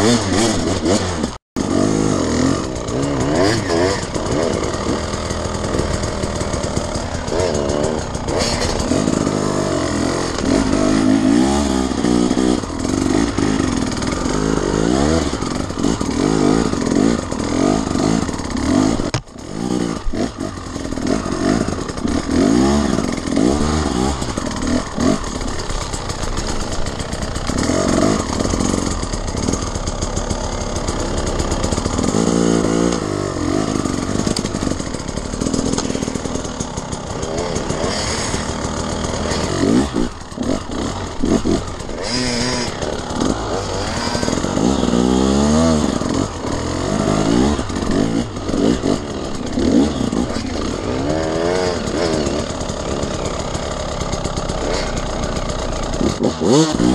Mm-hmm. Mm-hmm.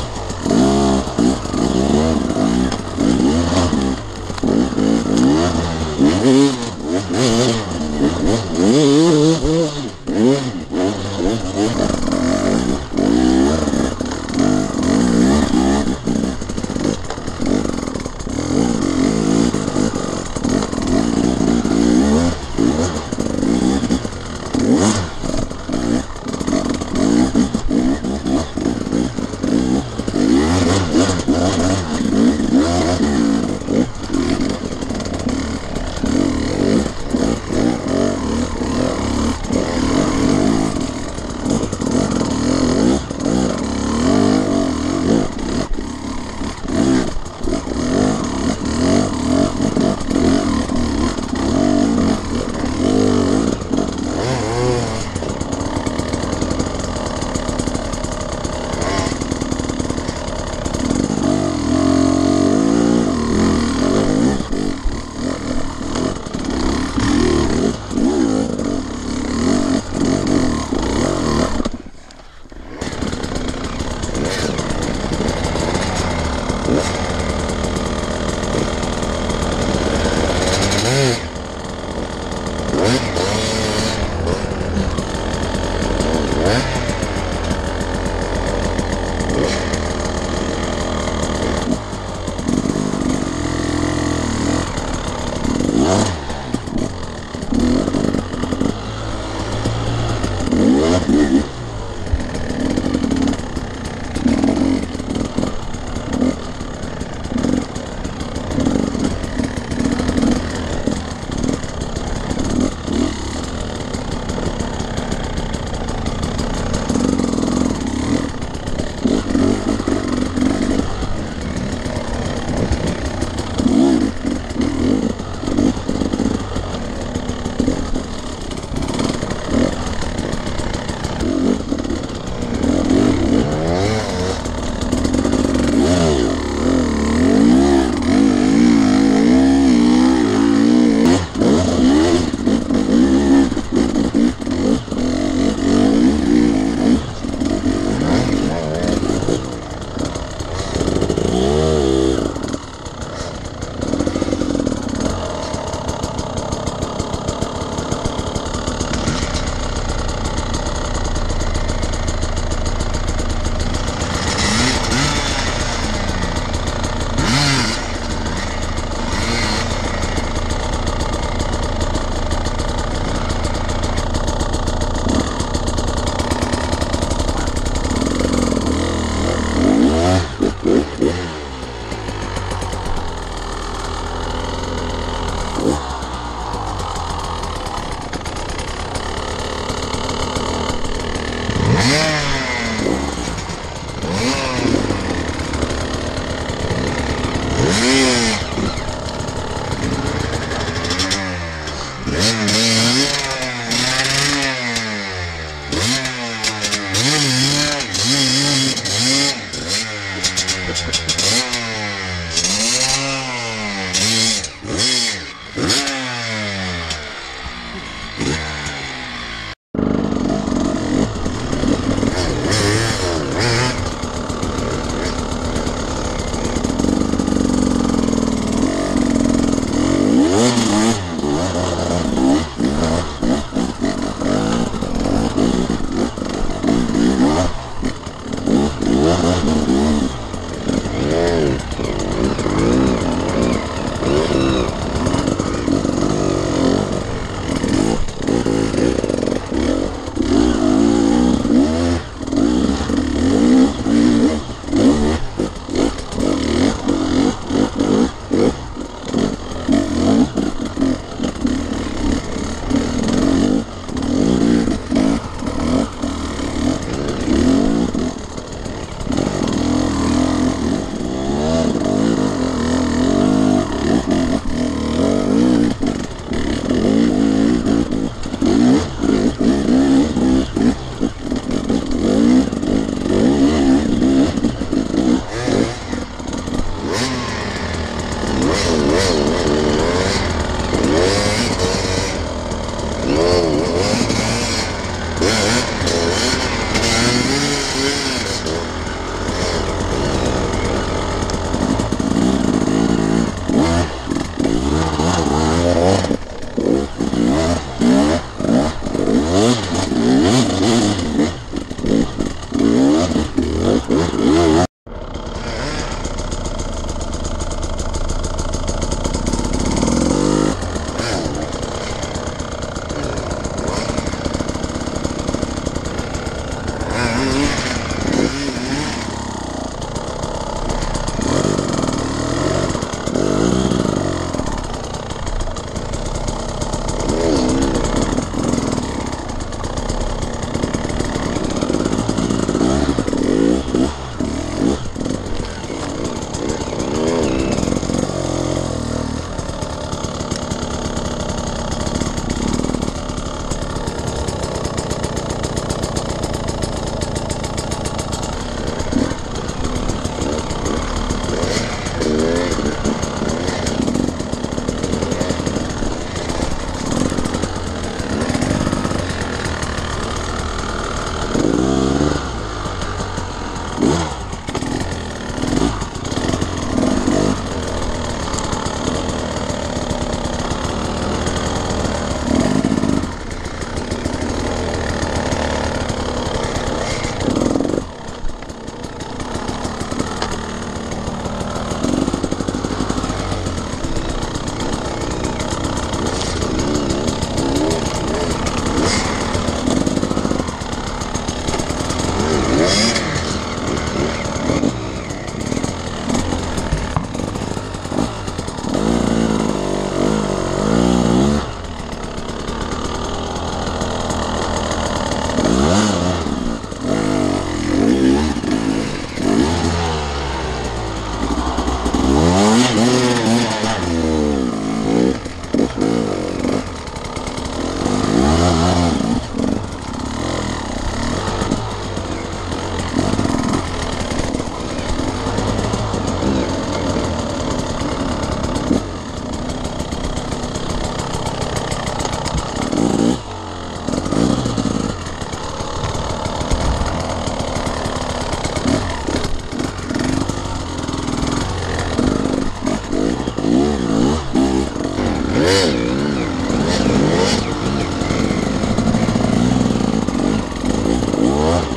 right?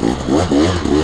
Uh-huh.